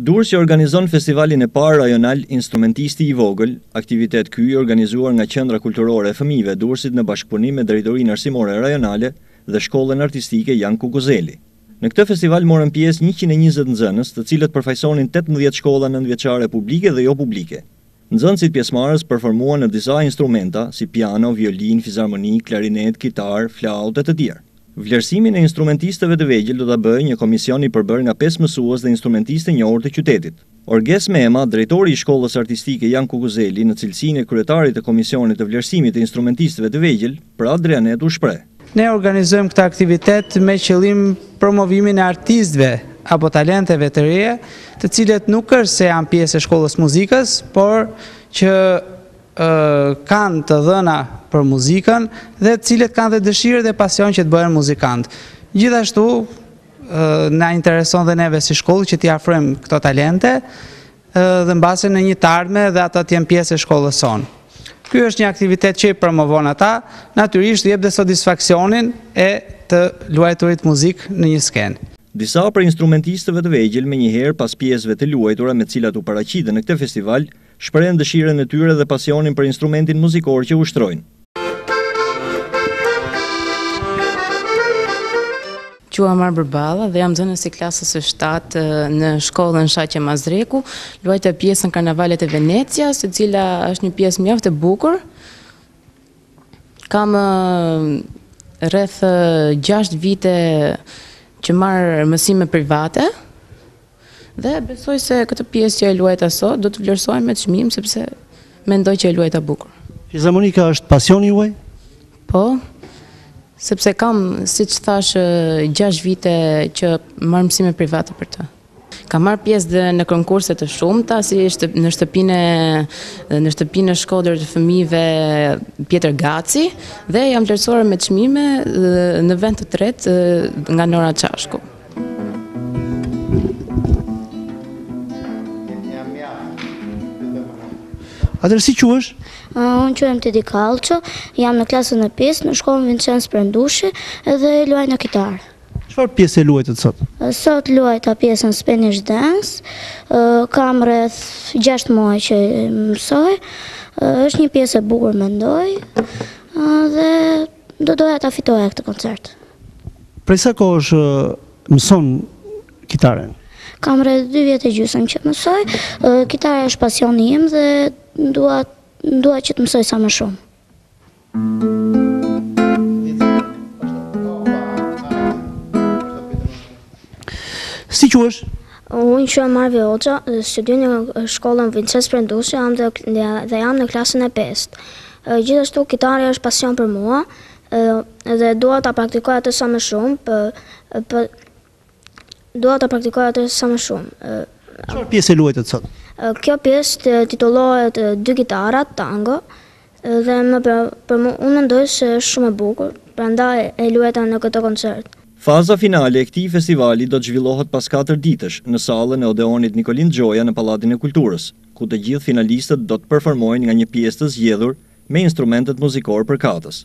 Durrësi organizon festivalin e parë rajonal Instrumentisti i vogël, aktivitet ky i organizuar nga Qendra Kulturore e Fëmijëve e Durrësit në bashkëpunim me Drejtorinë Arsimore Rajonale dhe Shkollën Artistike Jan Kukuzeli. Në këtë festival morën pjesë njëqind e njëzet nxënës, të cilët përfaqësonin tetëmbëdhjetë shkolla nëntëvjeçare publike dhe jopublike. Nxënësit pjesëmarrës performuan në disa instrumenta si piano, violinë, fizarmoni, klarinetë, kitarë, flautë e të tjerë. Vlerësimin e instrumentistëve të vegjël do ta bënte një komision i përbërë nga pesë mësues dhe instrumentistë të njohur të qytetit. Orges Mema, drejtori i Shkollës Artistike Jan Kukuzeli, në cilësinë e kryetarit të komisionit të vlerësimit të instrumentistëve të vegjël, për Adrianet u shpreh. Ne organizojmë këtë aktivitet me qëllim promovimin e artistëve apo talenteve të reja, të cilët nuk është se janë pjesë e shkollës muzikës, por që kanë të dhëna për muzikën dhe të cilët kanë dhe dëshirë dhe pasion që të bëhen muzikantë. Gjithashtu na intereson dhe neve si shkollë që t'i afrojmë këto talente dhe mbase në një të ardhme dhe ata të jenë pjesë e shkollës sonë. Ky është një aktivitet që i promovon ata, natyrisht u jep dhe satisfaksionin e të luajturit muzikë në një skenë. Disa prej instrumentistëve të vegjël menjëherë pas pjesëve të luajtura me të cilat u paraqitën në këtë festival, shprehën dëshirën e tyre dhe pasionin për instrumentin muzikor që ushtrojnë. Quhem Arbër Balla dhe jam nxënës i klasës së 7 në shkollën Shaqe Mazreku. Luajta pjesën karnavalet e Venecia, se cila është një pjesë mjaft e bukur. Kam rreth 6 vite që marr mësime private. Dhe besoj se këtë pjesë që e luajta sot do të vlerësohem me çmim sepse mendoj që e luajta bukur. Fizarmonika është pasioni juaj? Po, sepse kam, siç thashë, 6 vite që marr mësime private për të. Kam marrë pjesë dhe në konkurse të shumta, si në shtëpinë në shtëpinë e Shkodrës të fëmijëve Pjetër Gaci dhe jam vlerësuar me çmime në vend të tretë nga Nora Çashku. Atëherë si quhesh? Unë quhem Tedi Kalço, jam në klasën e pestë, në shkollën Vinçenc Prendushi, edhe luaj në kitarë. Çfarë pjese luajtët sot? Sot luajta pjesën Spanish Dance, kam rreth 6 muaj që mësoj, është një pjesë e bukur mendoj, dhe Do doja ta fitoja këtë koncert. Prej sa kohësh mëson kitaren? Kam rreth 2 vjet e gjysëm që e mësoj. Kitara është pasioni im dhe dua dua që të mësoj sa më shumë. Si quhesh? Unë quhem Marvi Hoxha dhe studioj në shkollën Vinçenc Prendushi jam dhe, dhe jam në klasën e pestë. Gjithashtu kitara është pasion për mua dhe dua ta praktikoj atë sa më shumë, për, për, dua ta praktikoj atë sa më shumë. Çfarë pjesë luajtët sot? Kjo pjesë titullohet Dy kitarat tango. Dhe më pra, për, unë mendoj se është shumë e bukur prandaj e luajta në këtë koncert. Faza finale e këtij festivali do të zhvillohet pas katër ditësh në sallën e Odeonit Nikolin Xhoja në Pallatin e Kulturës, ku të gjithë finalistët do të performojnë nga një pjesë të zgjedhur me instrumentet muzikorë përkatës.